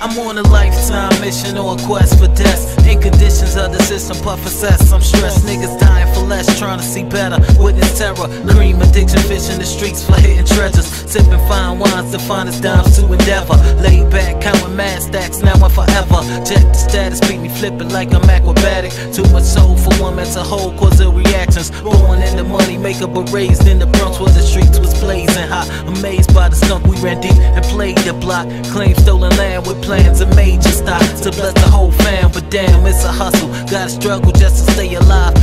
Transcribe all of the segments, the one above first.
I'm on a lifetime mission or a quest for death. In conditions of the system, puff assess. I'm stressed, niggas dying for less, trying to see better. Witness terror, cream addiction, fish in the streets for hitting treasures. Sipping fine wines, the finest dimes to endeavor. Laid back, counting mad stacks, now and forever. Check the status, beat me flipping like I'm acrobatic. Too much soul for one man to hold, cause of reactions. Maker, but raised in the Bronx where the streets was blazing hot. Amazed by the skunk, we ran deep and played the block. Claim stolen land with plans of major stock to bless the whole fam. But damn, it's a hustle. Gotta struggle just to stay alive.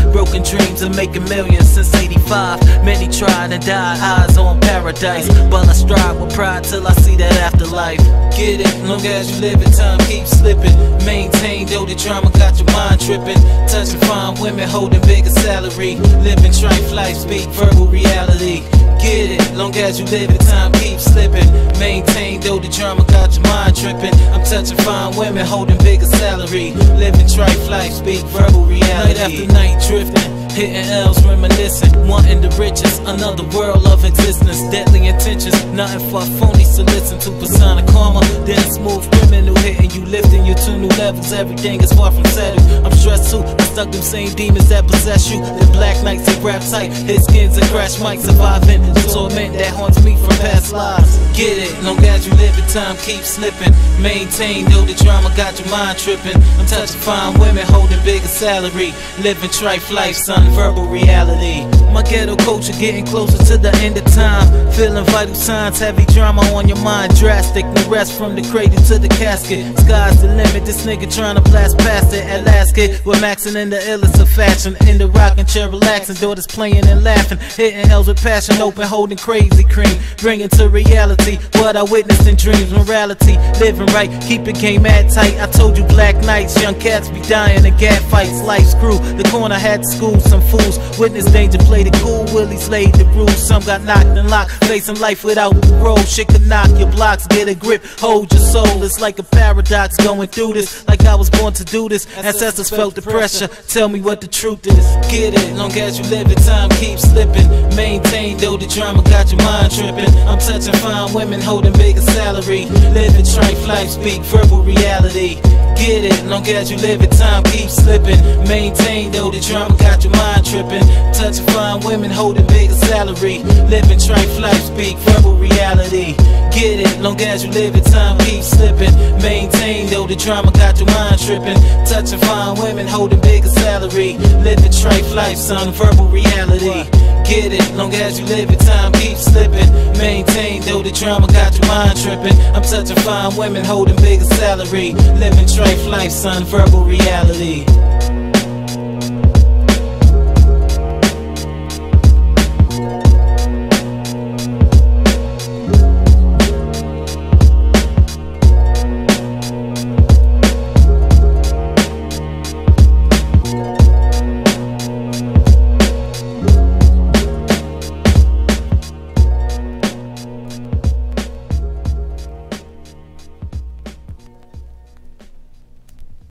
Dreams of making millions since 85. Many tried and died, eyes on paradise. But I strive with pride till I see that afterlife. Get it, long as you live it, time keeps slipping. Maintain though the drama got your mind tripping. Touching fine women, holding bigger salary. Living trife life, speak verbal reality. Get it, long as you live it, time keeps slipping. Maintain though the drama got your mind tripping. I'm touching fine women, holding bigger salary. Living trife life, speak verbal reality. Night after night drifting. Hitting L's, reminiscing, wanting the riches, another world of existence, deadly intentions, nothing for phonies to listen to. Persona karma, then smooth criminal hitting you, lifting you to new levels. Everything is far from settled. I'm stressed too, I stuck them same demons that possess you. The black knights they grab tight, hit skins and crash mics, surviving the torment that haunts me from past lives. Get it, long as you live it, time keeps slipping. Maintain, though the drama got your mind tripping. I'm touching fine women, holding bigger salary, living trife life, son verbal reality. My ghetto culture getting closer to the end of time. Feeling vital signs, heavy drama on your mind, drastic. No rest from the cradle to the casket. Sky's the limit, this nigga trying to blast past it. At last we're maxing in the illest of fashion. In the rocking chair, relaxing, daughters playing and laughing. Hitting hells with passion, open, holding crazy cream. Bringing to reality what I witnessed in dreams. Morality, living right, keep it game at tight. I told you black nights, young cats be dying in gat fights. Life's crew, the corner had school some fools. Witness danger, played it cool. Willies laid the rules. Some got knocked and locked. Facing life without parole. Shit could knock your blocks. Get a grip, hold your soul. It's like a paradox going through this. Like I was born to do this. Ancestors felt the pressure. Tell me what the truth is. Get it, long as you live it, time keeps slipping. Maintain though the drama got your mind tripping. I'm touching fine women, holding bigger salary. Living trife life, speak verbal reality. Get it, long as you live it, time keeps slipping. Maintain though the drama got your mind tripping. Touching fine women, holding bigger salary. Living trife life, speak verbal reality. Get it, long as you live it, time keeps slipping. Maintain though the drama got your mind tripping. Touching fine women, holding bigger salary. Living trife life, son, verbal reality. Get it, long as you live it, time keeps slipping. Maintain though the drama got your mind tripping. I'm touching fine women, holding bigger salary. Living trife life, son, verbal reality.